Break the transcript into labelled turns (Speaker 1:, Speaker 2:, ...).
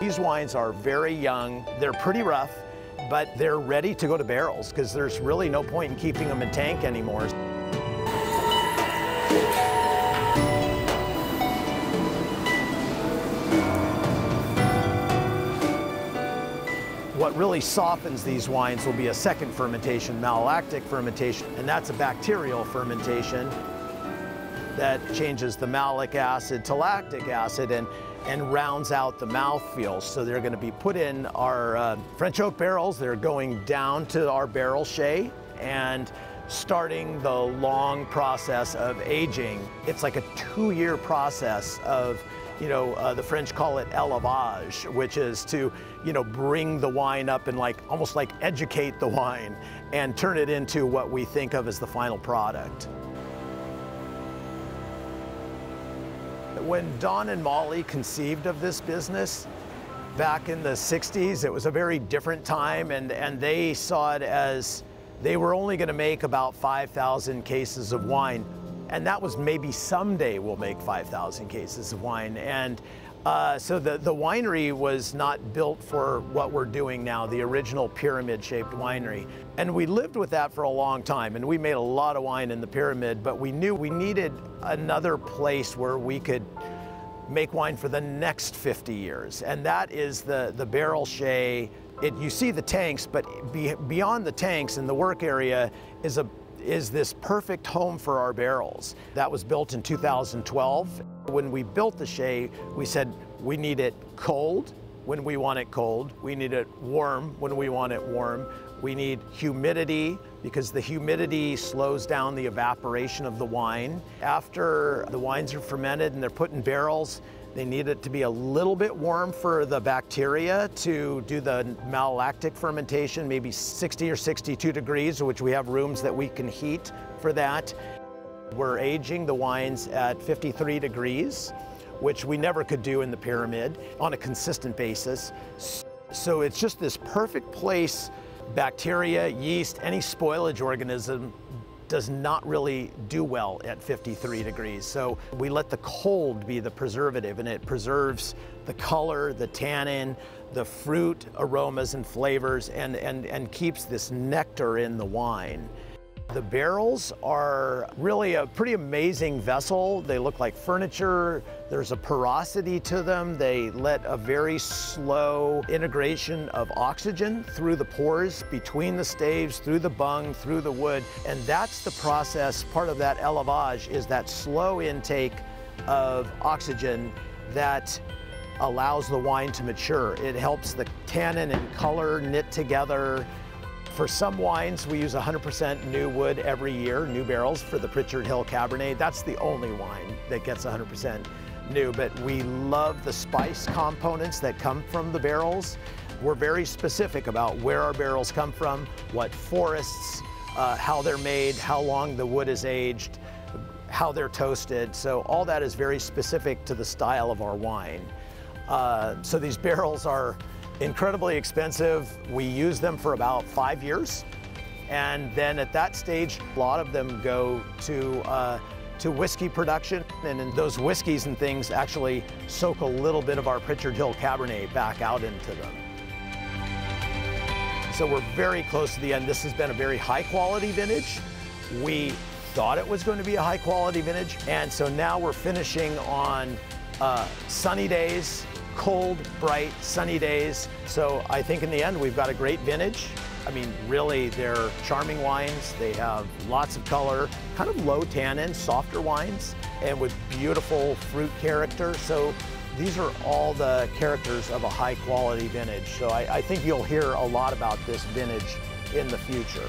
Speaker 1: These wines are very young, they're pretty rough, but they're ready to go to barrels because there's really no point in keeping them in tank anymore. What really softens these wines will be a second fermentation, malolactic fermentation, and that's a bacterial fermentation that changes the malic acid to lactic acid and, and rounds out the mouthfeel. So they're going to be put in our uh, French oak barrels. They're going down to our barrel chai and starting the long process of aging. It's like a two-year process of you know, uh, the French call it élevage, which is to, you know, bring the wine up and like, almost like educate the wine and turn it into what we think of as the final product. When Don and Molly conceived of this business, back in the 60s, it was a very different time and, and they saw it as they were only gonna make about 5,000 cases of wine and that was maybe someday we'll make 5,000 cases of wine. And uh, so the, the winery was not built for what we're doing now, the original pyramid-shaped winery. And we lived with that for a long time, and we made a lot of wine in the pyramid, but we knew we needed another place where we could make wine for the next 50 years. And that is the, the barrel chai. It, you see the tanks, but be, beyond the tanks in the work area is a is this perfect home for our barrels. That was built in 2012. When we built the Chai, we said we need it cold when we want it cold. We need it warm when we want it warm. We need humidity because the humidity slows down the evaporation of the wine. After the wines are fermented and they're put in barrels, they need it to be a little bit warm for the bacteria to do the malolactic fermentation, maybe 60 or 62 degrees, which we have rooms that we can heat for that. We're aging the wines at 53 degrees, which we never could do in the pyramid on a consistent basis. So it's just this perfect place, bacteria, yeast, any spoilage organism does not really do well at 53 degrees. So we let the cold be the preservative and it preserves the color, the tannin, the fruit aromas and flavors and, and, and keeps this nectar in the wine. The barrels are really a pretty amazing vessel. They look like furniture. There's a porosity to them. They let a very slow integration of oxygen through the pores, between the staves, through the bung, through the wood. And that's the process, part of that élevage is that slow intake of oxygen that allows the wine to mature. It helps the tannin and color knit together. For some wines, we use 100% new wood every year, new barrels for the Pritchard Hill Cabernet. That's the only wine that gets 100% new, but we love the spice components that come from the barrels. We're very specific about where our barrels come from, what forests, uh, how they're made, how long the wood is aged, how they're toasted. So all that is very specific to the style of our wine. Uh, so these barrels are incredibly expensive. We use them for about five years. And then at that stage, a lot of them go to, uh, to whiskey production. And those whiskeys and things actually soak a little bit of our Pritchard Hill Cabernet back out into them. So we're very close to the end. This has been a very high quality vintage. We thought it was going to be a high quality vintage. And so now we're finishing on uh, sunny days, cold, bright, sunny days. So I think in the end, we've got a great vintage. I mean, really, they're charming wines. They have lots of color, kind of low tannin, softer wines, and with beautiful fruit character. So these are all the characters of a high quality vintage. So I, I think you'll hear a lot about this vintage in the future.